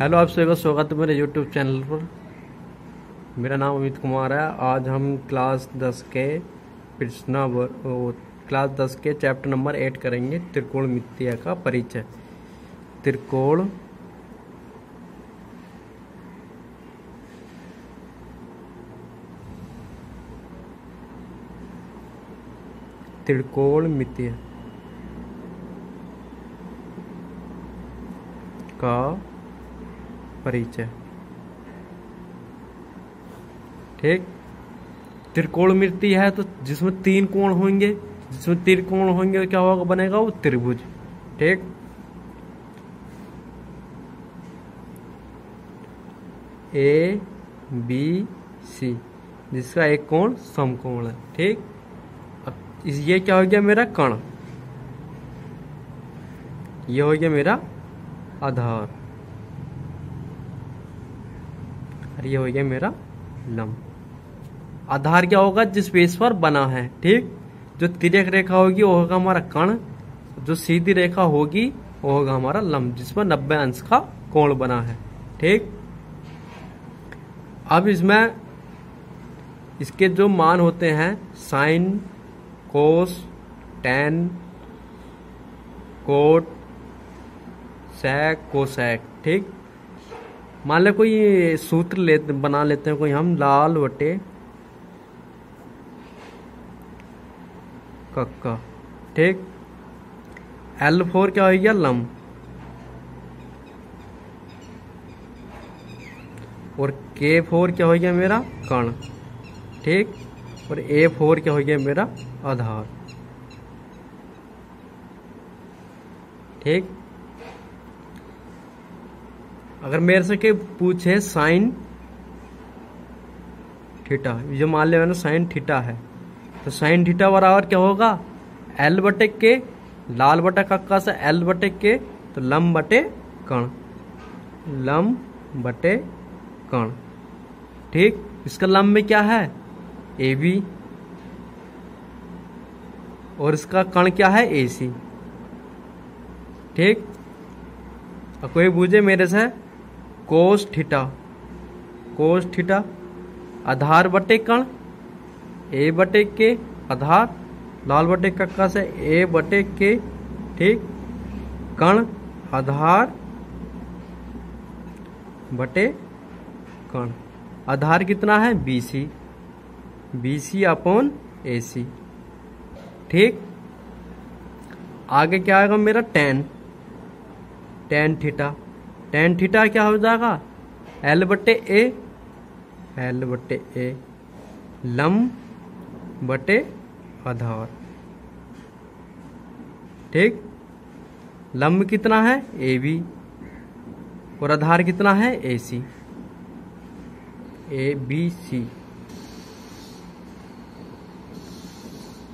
Hello आप सभी का स्वागत है मेरे यूट्यूब चैनल पर। मेरा नाम अमित कुमार है। आज हम क्लास दस के प्रश्न क्लास दस के चैप्टर नंबर एट करेंगे, त्रिकोण मित्या का परिचय। त्रिकोण त्रिकोण मित्य का परिचय। ठीक? त्रिकोण मिलती है तो जिसमें तीन कोण होंगे, जिसमें त्रिकोण होंगे तो क्या होगा, बनेगा वो त्रिभुज। ठीक? ए बी सी जिसका एक कोण समकोण है। ठीक? अब ये क्या हो गया मेरा कण? ये हो गया मेरा आधार। और ये हो गया मेरा लंब। आधार क्या होगा? जिस बेस पर बना है, ठीक? जो तिरक रेखा होगी, वो होगा हमारा कण। जो सीधी रेखा होगी, वो होगा हमारा लंब, जिस पर नब्बे अंश का कोण बना है, ठीक? अब इसमें इसके जो मान होते हैं sine cos tan cot sec cosec ठीक? मान लो कोई सूत्र ले बना लेते हैं, कोई हम लाल वटे, कक्का, ठीक? एल फोर क्या हो गया लम और के फोर क्या हो गया मेरा कण, ठीक? और ए फोर क्या हो गया मेरा आधार, ठीक? अगर मेरे से के पूछे साइन थीटा जो मान लिया मैंने साइन थीटा है तो साइन थीटा बराबर क्या होगा? एल बटे के लाल बटे कक्का से एल बटे के तो लम बटे कण लम बटे कण। ठीक? इसका लम में क्या है? ए बी और इसका कण क्या है? ए सी ठीक? और कोई पूछे मेरे से कोस थीटा कोस थीटा आधार बटे कण, ए बटे के आधार, लाल बटे कक्का से ए बटे के, ठीक, कण, आधार, बटे, कण। आधार कितना है? B C B C upon A C ठीक, आगे क्या आएगा मेरा? Tan. Tan theta tan theta क्या हो जाएगा? एल बटे ए एल बटे ए लम बटे आधार। ठीक? लंब कितना है? ए बी और आधार कितना है? ए सी ए बी सी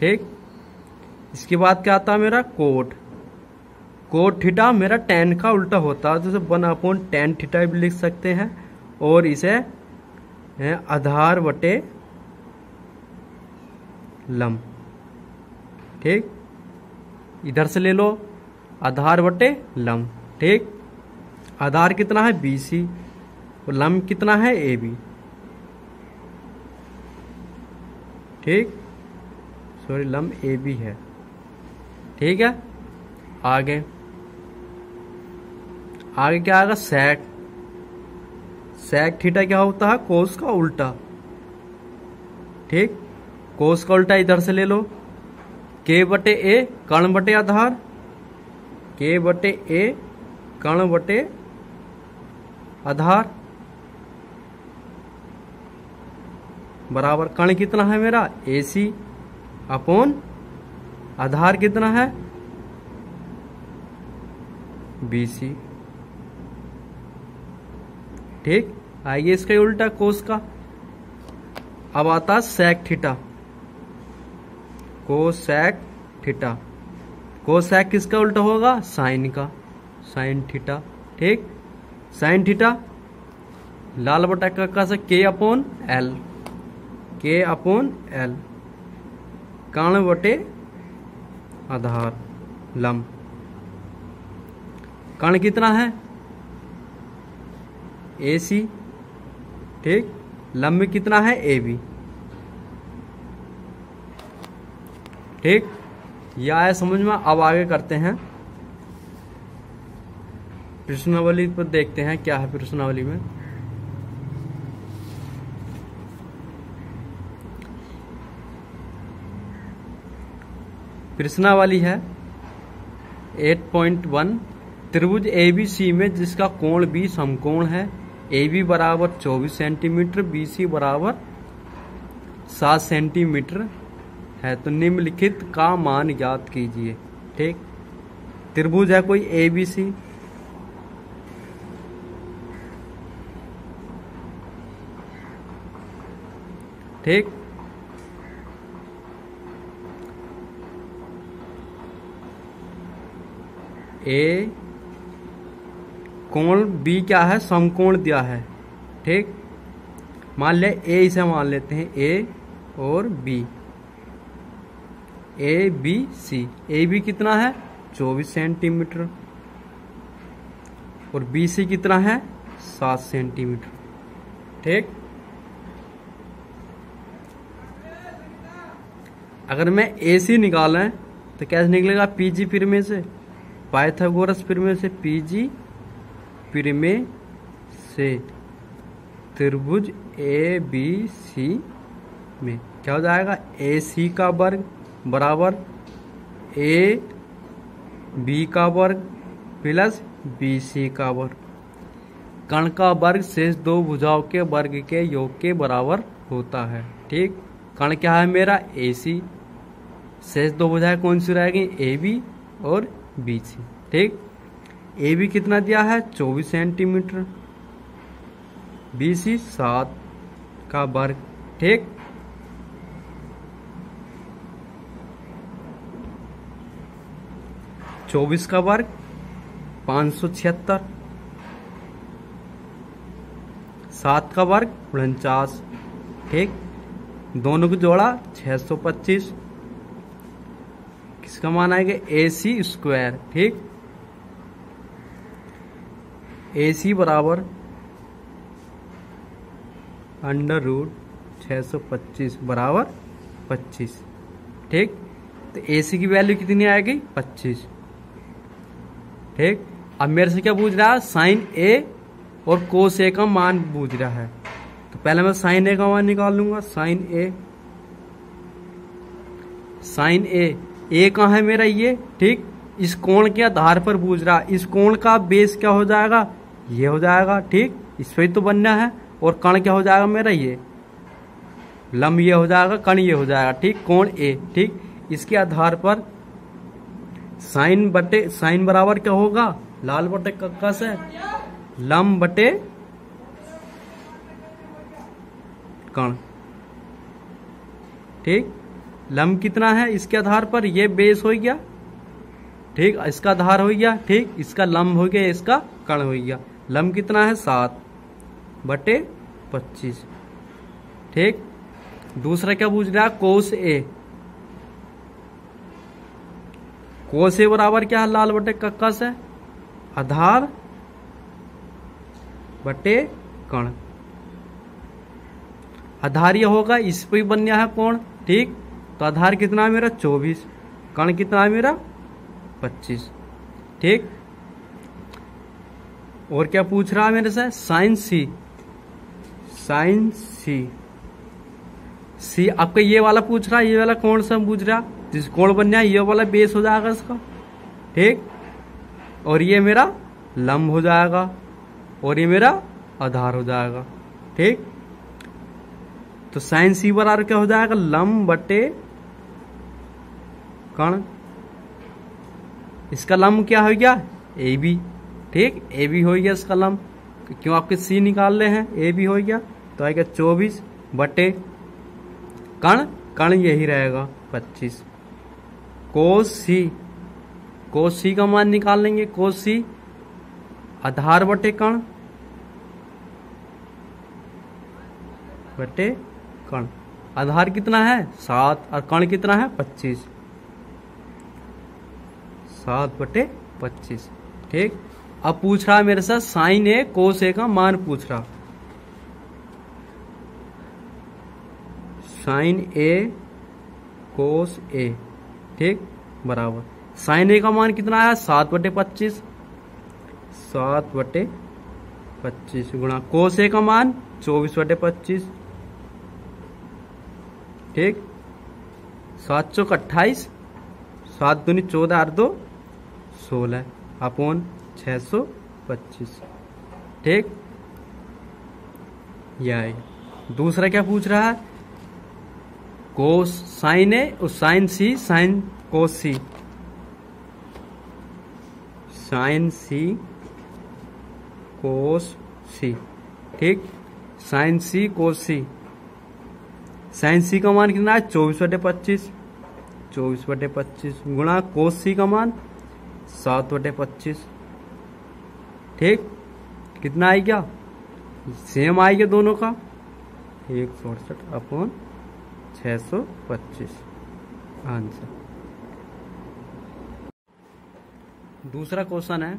ठीक? इसके बाद क्या आता है मेरा? कोट कोट थीटा मेरा टेन का उल्टा होता है जैसे वन अपॉन टेन थीटा भी लिख सकते हैं, और इसे आधार बटे लम ठीक? इधर से ले लो, आधार बटे लम ठीक? आधार कितना है? बी सी और लम कितना है? ए बी ठीक? सॉरी लम ए बी है। ठीक है? आगे। आगे क्या आएगा? सैक सैक थीटा क्या होता है? कोस का उल्टा। ठीक? कोस का उल्टा इधर से ले लो। के बटे ए कर्ण बटे आधार। के बटे ए कर्ण बटे आधार। बराबर कर्ण कितना है मेरा? ए सी अपॉन आधार कितना है? बीसी ठीक? आइए इसका उल्टा कोस का। अब आता sec theta cosec theta cosec किसका उल्टा होगा? साइन का। साइन थीटा ठीक? साइन थीटा लाल बटा का से? के अपोन एल के अपोन एल कर्ण बटे आधार लम कर्ण कितना है? ए सी ठीक? लंब कितना है? ए बी ठीक? यह आया समझ में? अब आगे करते हैं। प्रश्नावली पर देखते हैं क्या है प्रश्नावली में। प्रश्नावली है 8.1 त्रिभुज ए बी सी में जिसका कोण बी समकोण है ए बी बराबर 24 सेंटीमीटर बी सी बराबर सात सेंटीमीटर है। तो निम्नलिखित का मान ज्ञात कीजिए, ठीक? त्रिभुज है कोई ए बी सी ठीक? ए कोण बी क्या है? समकोण दिया है। ठीक? मान ले ए इसे मान लेते हैं ए और B A B C A B कितना है? 24 सेंटीमीटर। और बी सी कितना है? 7 सेंटीमीटर। ठीक? अगर मैं ए सी निकालें तो कैसे निकलेगा? पीजी फिर में से पाइथागोरस फिर में से पीजी फिर में से त्रिभुज ए बी सी में। क्या हो जाएगा? ए सी का वर्ग बराबर ए बी का वर्ग प्लस बी सी का वर्ग। कण का वर्ग शेष दो भुजाओं के वर्ग के योग के बराबर होता है। ठीक? कण क्या है मेरा? ए सी शेष दो भुजाएँ कौन सी रहेगी ए बी और बी सी ठीक? ए बी कितना दिया है? 24 सेंटीमीटर। बी, सी, सात का वर्ग। ठीक? चौबीस का वर्ग, पाँच सौ छिहत्तर। सात का वर्ग, उनचास। ठीक? दोनों को जोड़ा, छह सौ पच्चीस। किसका मान आएगा? A C square. ठीक? ए सी बराबर अंडर रूट छह सौ पच्चीस बराबर पच्चीस। ठीक? तो ए सी की वैल्यू कितनी आएगी पच्चीस। ठीक? अब मेरे से क्या पूछ रहा है? साइन ए और कोस ए का मान पूछ रहा है। तो पहले मैं साइन ए का मान निकाल लूँगा। साइन ए साइन ए ए कहा है मेरा ये? ठीक? इस कोण के आधार पर पूछ रहा इस कोण का बेस क्या हो जाएगा? ये हो जाएगा, ठीक? इस पर तो बनना है, और कण क्या हो जाएगा मेरा ये? लंब ये हो जाएगा, कण ये हो जाएगा, ठीक? कोण ए, ठीक? इसके आधार पर साइन बटे, साइन बराबर क्या होगा? लाल बटे कक्का से? लम बटे कण, ठीक? लम कितना है? इसके आधार पर ये बेस हो गया, ठीक? इसका आधार हो गया, ठीक? इसका लंब हो गया, इसका कण हो गया। लम कितना है? सात। बटे पच्चीस। ठीक? दूसरा क्या पूछ रहा? है कोस ए। कोस ए बराबर क्या है? लाल बटे कक्का से आधार बटे कण। आधार यह होगा, इस पर बनया है कोण। ठीक? तो आधार कितना है मेरा? चौबीस। कण कितना है मेरा? पच्चीस। ठीक? और क्या पूछ रहा है मेरे से? साइन सी साइन सी सी आपका ये वाला पूछ रहा है, ये वाला कौन सा पूछ रहा जिस कोण बन जाए, ये वाला बेस हो जाएगा इसका। ठीक? और ये मेरा लंब हो जाएगा, और ये मेरा आधार हो जाएगा। ठीक? तो साइन सी बराबर क्या हो जाएगा? लंब बटे कण। इसका लंब क्या हो गया? ए बी ठीक? ए भी हो गया इसका लंब क्यों आपके सी निकाल रहे हैं? ए भी हो गया। तो आएगा चौबीस बटे कण। कण यही रहेगा, पच्चीस। कोस सी कोस सी का मान निकाल लेंगे। कोस सी आधार बटे कण। बटे कण। आधार कितना है? सात। और कण कितना है? पच्चीस। सात बटे पच्चीस। ठीक? अब पूछ रहा मेरे साथ साइन ए कोस ए का मान पूछ रहा। साइन ए, कोस ए, ठीक? बराबर। साइन ए का मान कितना आया? सात बटे पच्चीस। सात बटे पच्चीस गुणा कोस ए का मान चौबीस बटे पच्चीस। ठीक? सात चौक अट्ठाईस, सात दूनी चौदह आठ दो, सोलह। अपोन छ सौ पच्चीस। ठीक? यह दूसरा क्या पूछ रहा? है कोस साइन ए और sine C, sine cos C. Sine C, cos C. ठीक? Sine C, cos C. Sine सी का मान कितना है? चौबीस बटे पच्चीस। चौबीस बटे पच्चीस गुणा कोस सी का मान सात बटे पच्चीस। ठीक? कितना आई क्या? सेम आई गया दोनों का? एक सौ अड़सठ अपॉन छ सौ पच्चीस। आंसर दूसरा क्वेश्चन है।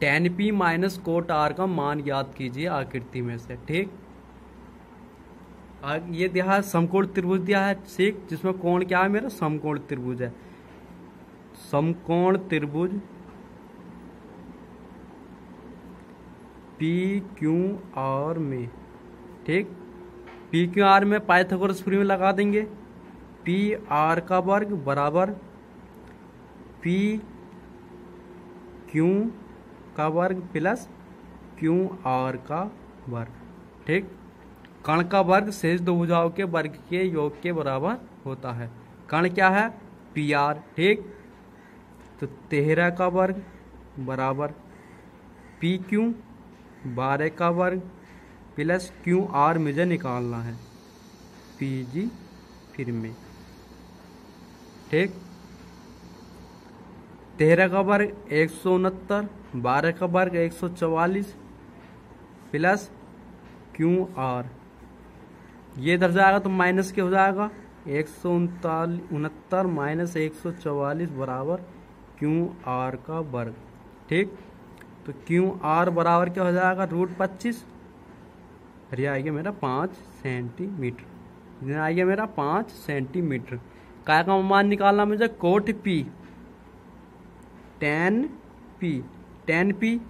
Tan P minus cot R का मान याद कीजिए आकृति में से, ठीक? ये दिया है समकोण त्रिभुज दिया है, ठीक? जिसमें कोण क्या है मेरा? समकोण त्रिभुज है। समकोण त्रिभुज पी क्यू आर में, ठीक? पी क्यू आर में पाइथागोरस में लगा देंगे। पी आर का वर्ग बराबर पी क्यू का वर्ग प्लस क्यू आर का वर्ग, ठीक? कण का वर्ग शेष दो भुजाओं के वर्ग के योग के बराबर होता है। कण क्या है? पी आर, ठीक? तो तेरह का वर्ग बराबर पी क्यू बारह का वर्ग प्लस क्यू आर मुझे निकालना है। पी जी, फिर में। ठीक? तेरह का वर्ग एक सौ उनहत्तर, बारह का वर्ग एक सौ चवालीस प्लस क्यू आर। ये इधर जाएगा तो माइनस के हो जाएगा? एक सौ उनहत्तर माइनस एक सौ चवालीस बराबर क्यू आर का वर्ग। ठीक? तो क्यू आर बराबर क्या हो जाएगा? रूट पच्चीस। ये आ गया मेरा पाँच सेंटीमीटर। आ मेरा पाँच सेंटीमीटर। काय का मान निकालना मुझे? Cot P. Tan P. Tan P.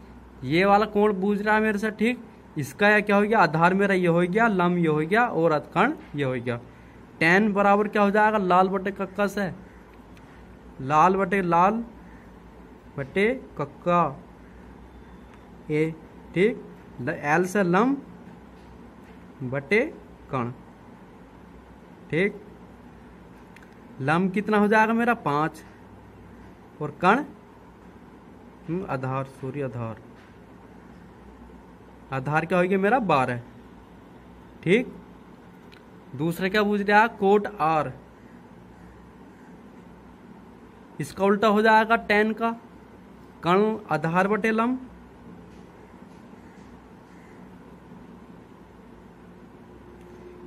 ये वाला कोण पूछ रहा है मेरे से ठीक? इसका या क्या हो गया? आधार मेरा ये हो गया लम ये हो गया और अधखंड ये हो गया। टेन बराबर क्या हो जाएगा? लाल बटे कक्का से लाल बटे लाल बटे कक्का। ए, ठीक? एल से लम बटे कण। ठीक? लम कितना हो जाएगा मेरा? पाँच। और कण? आधार, सूर्य आधार। आधार क्या हो गया मेरा? बारह। ठीक? दूसरा क्या पूछ रहा कोट आर। इसका उल्टा हो जाएगा टेन का। कण, आधार बटे लम।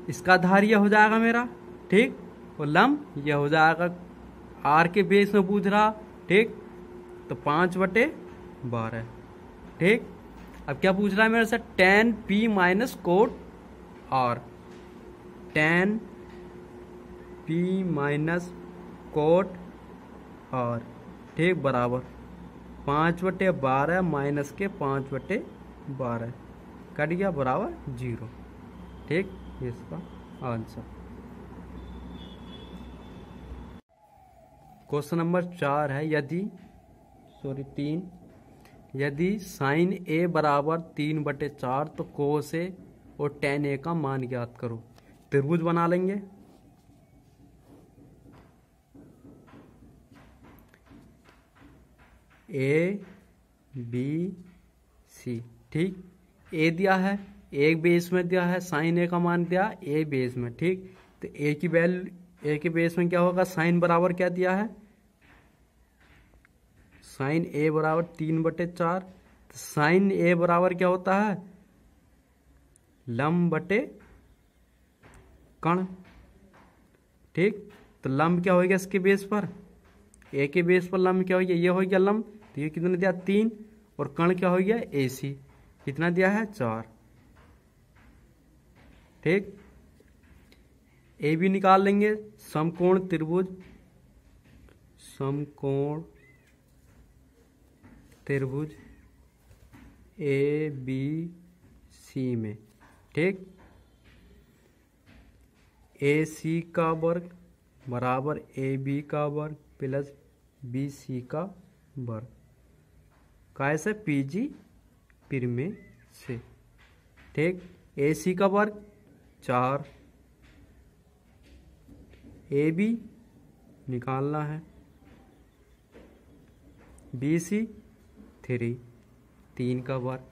इसका आधार यह हो जाएगा मेरा, ठीक? और लम यह हो जाएगा आर के बेस में पूछ रहा, ठीक? तो पाँच बटे बारह, ठीक? अब क्या पूछ रहा है मेरे से? Tan P minus cot R tan P minus cot R ठीक? बराबर। पाँच बटे बारह माइनस के पाँच बटे बारह, कट गया, बराबर ज़ीरो, ठीक? इसका आंसर। क्वेश्चन नंबर चार है, यदि सॉरी तीन। यदि साइन ए बराबर तीन बटे चार तो कोस ए और टेन ए का मान ज्ञात करो। त्रिभुज बना लेंगे। ए बी सी ठीक? ए दिया है। ए बेस में दिया है? साइन ए का मान दिया ए बेस में, ठीक? तो ए की वैल्यू ए के बेस में क्या होगा? साइन बराबर क्या दिया है? साइन ए बराबर तीन बटे चार। तो साइन ए बराबर क्या होता है? लम बटे कण, ठीक? तो लंब क्या हो गया इसके बेस पर? ए के बेस पर लंब क्या हो गया ये हो गया लंब? तो ये कितना दिया? तीन। और कण क्या हो गया ए सी कितना दिया है? चार। ठीक? ए भी निकाल लेंगे। समकोण त्रिभुज। समकोण त्रिभुज ए बी सी में। ठीक? ए सी का वर्ग बराबर ए बी का वर्ग प्लस बी सी का वर्ग। कैसे? पी जी फिर में से। ठीक? ए सी का वर्ग चार। ए बी निकालना है। B C three. तीन का वर्ग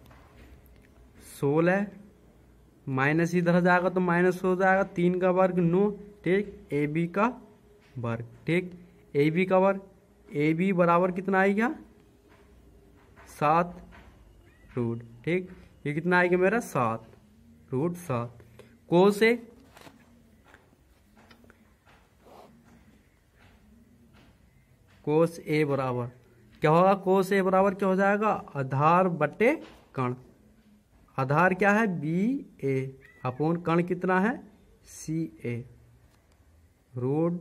सोलह। माइनस इधर जाएगा तो माइनस हो जाएगा। तीन का वर्ग नौ। ठीक। ए बी का वर्ग ठीक। ए बी का वर्ग ए बी बराबर कितना आएगा सात। रूट। ठीक। ये कितना आएगा मेरा? सात। रूट सात। को से कोस ए बराबर। क्या होगा? कोस ए बराबर क्या हो जाएगा? आधार बटे कण। आधार क्या है? बी ए। अपोन कण कितना है? सी ए। रूट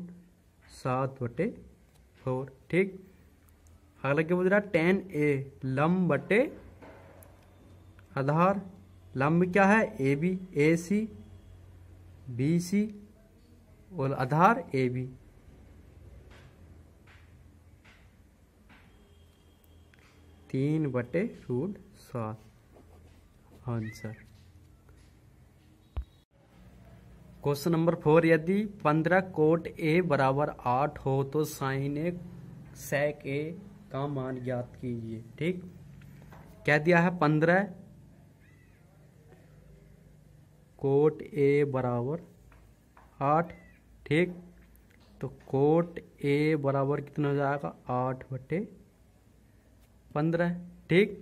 सात बटे फोर। ठीक? अगला क्या बोल रहा है? Tan A. लंब बटे आधार। लंब क्या है? A B. A C. B सी और आधार ए बी तीन बटे रूट सात। आंसर। क्वेश्चन नंबर फोर, यदि पंद्रह कोट ए बराबर आठ हो तो साइन ए सेक ए का मान ज्ञात कीजिए, ठीक? क्या दिया है पंद्रह कोट ए बराबर आठ, ठीक? तो कोट ए बराबर कितना हो जाएगा? आठ बटे पंद्रह, ठीक?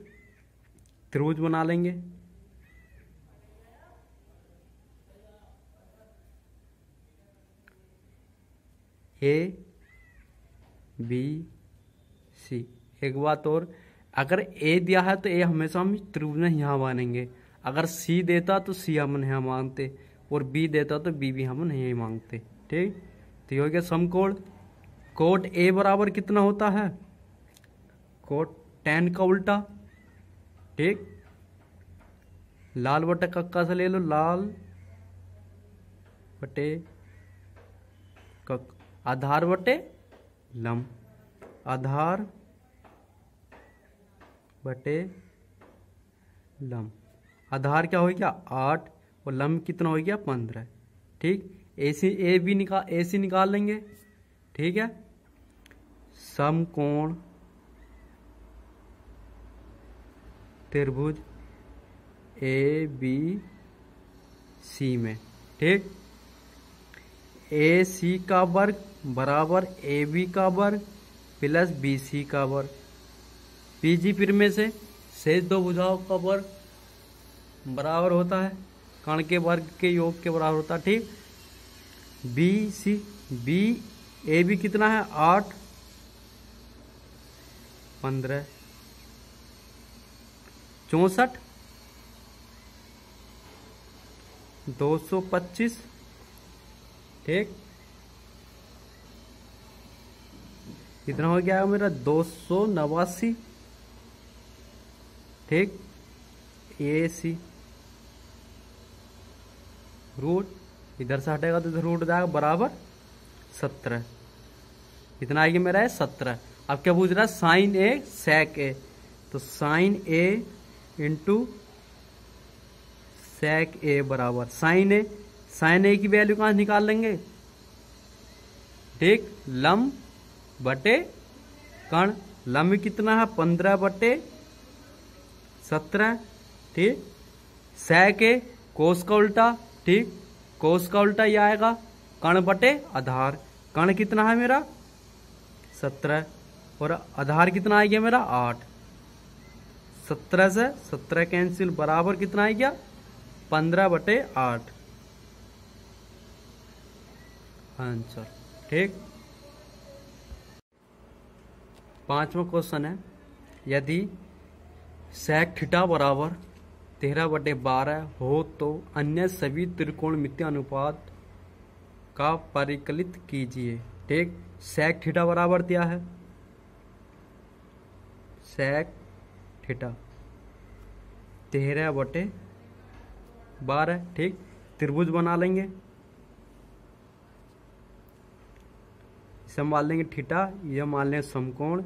त्रिभुज बना लेंगे। A, B, C. एक बात और, अगर ए दिया है तो ए हमेशा हम त्रिभुज में यहाँ मानेंगे अगर सी देता तो सी हम नहीं मांगते और बी देता तो बी भी हम नहीं मांगते ठीक? तो ये हो गया समकोण। कोट ए बराबर कितना होता है? कोट टेन का उल्टा। ठीक? लाल बटे कक्का से ले लो, लाल बटे कक आधार बटे लम आधार बटे लम आधार क्या हो गया? आठ। और लम कितना हो गया? पंद्रह। ठीक? ए सी ए बी निकाल ए सी निकाल लेंगे। ठीक है? समकोण त्रिभुज ए बी सी में। ठीक? ए सी का वर्ग बराबर ए बी का वर्ग प्लस बी सी का वर्ग। पी जी फिर में से शेष दो भुजाओं का वर्ग बराबर होता है। कण के वर्ग के योग के बराबर होता है, ठीक? B C B A B कितना है? आठ। पंद्रह। चौसठ। दो सौ पच्चीस। ठीक? कितना हो गया मेरा दो सौ नवासी। ठीक? ए सी रूट, इधर से हटेगा तो इधर रूट जाएगा, बराबर सत्रह। कितना आएगी मेरा है सत्रह। अब क्या पूछ रहा है? साइन ए सेक ए तो साइन ए इंटू सेक ए बराबर। साइन ए साइन ए की वैल्यू कहाँ निकाल लेंगे? ठीक लम बटे कण। लम कितना है? पंद्रह बटे सत्रह। ठीक सैक ए कोस का उल्टा। ठीक? कोस का उल्टा ये आएगा। कण बटे आधार। कण कितना है मेरा? सत्रह। और आधार कितना आ गया मेरा? आठ। सत्रह से सत्रह कैंसिल बराबर कितना आ गया? पंद्रह बटे आठ। आंसर ठीक? पांचवा क्वेश्चन है। यदि sec थीटा बराबर तेरह बटे बारह हो तो अन्य सभी त्रिकोणमितीय अनुपात का परिकलित कीजिए। ठीक? sec थीटा बराबर दिया है। sec थीटा तेरह बटे बारह ठीक? त्रिभुज बना लेंगे। इसे मान लेंगे थीटा यह मान लेंगे समकोण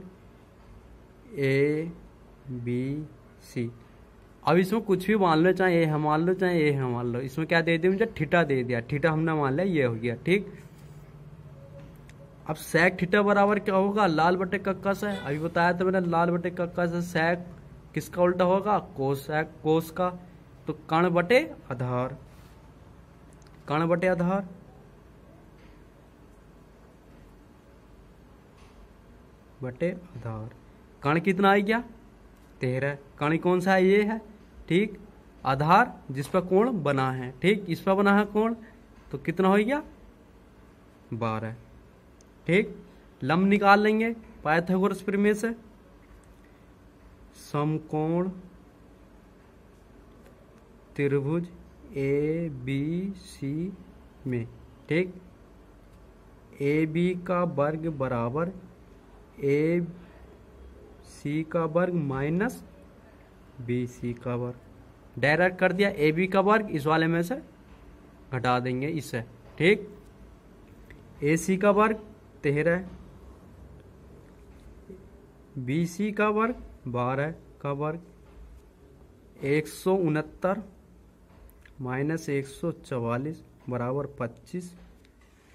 ए बी सी अब इसमें कुछ भी मान लो, चाहे ये मान लो, चाहे ये मान लो, इसमें क्या दे दिया? मुझे थीटा दे दिया। थीटा हमने मान लिया, ये हो गया, ठीक? अब सैक थीटा बराबर क्या होगा? लाल बटे कक्का से अभी बताया था मैंने, लाल बटे कक्का से सैक किसका उल्टा होगा? कोस सैक कोस का। तो कण बटे आधार। कण बटे आधार। बटे आधार। कण कितना आ गया? तेरह। कण कौन सा है? ये है। ठीक? आधार जिस पर कोण बना है, ठीक? इस पर बना है कोण तो कितना हो गया? बारह। ठीक? लंब निकाल लेंगे पाइथागोरस प्रमेय से। समकोण त्रिभुज ए बी सी में, ठीक? ए बी का वर्ग बराबर ए सी का वर्ग माइनस बी, सी का वर्ग। डायरेक्ट कर दिया, ए, बी का वर्ग, इस वाले में से घटा देंगे इससे ठीक? ए, सी का वर्ग, तेरह बी, सी का वर्ग, बारह का वर्ग। एक सौ उनहत्तर माइनस एक सौ चवालीस बराबर पच्चीस।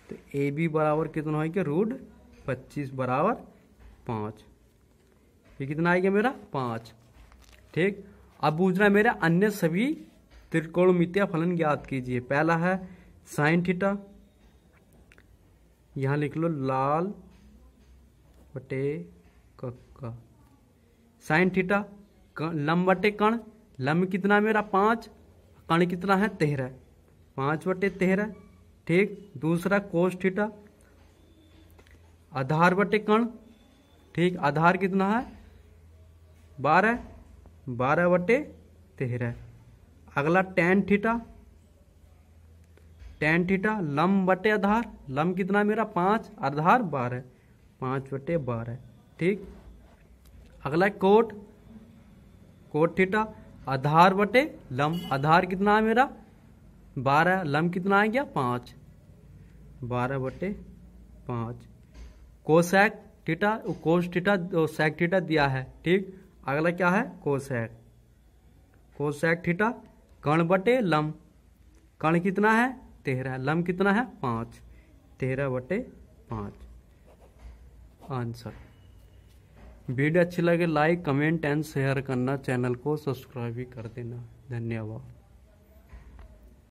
तो ए, बी बराबर कितना है कि रूट पच्चीस बराबर पाँच। ये कितना आएगा मेरा? पाँच। ठीक? अब पूछना मेरा अन्य सभी त्रिकोणमितीय फलन ज्ञात कीजिए। पहला है साइन थीटा यहाँ लिख लो लाल बटे कक्का साइन थीटा लंब बटे कण। लंब कितना मेरा? पाँच। कण कितना है? तेरह। पाँच बटे तेरह, ठीक? दूसरा कोस थीटा आधार बटे कण, ठीक? आधार कितना है? बारह। बारह बटे तेरह। अगला टेन थीटा टेन थीटा लम बटे आधार। लम कितना मेरा? पाँच। आधार बारह। पाँच बटे बारह। ठीक? अगला कोट कोट थीटा आधार बटे लम आधार कितना है मेरा? बारह। लम कितना आ गया? पाँच। बारह बटे पाँच। Cosec theta cos theta sec theta दिया है। ठीक? अगला क्या है? कोशैक कोशैक थीटा कण बटे लम कण कितना है? तेरह। लम कितना है? पाँच। तेरह बटे पाँच। आंसर। वीडियो अच्छी लगे लाइक कमेंट एंड शेयर करना चैनल को सब्सक्राइब भी कर देना। धन्यवाद।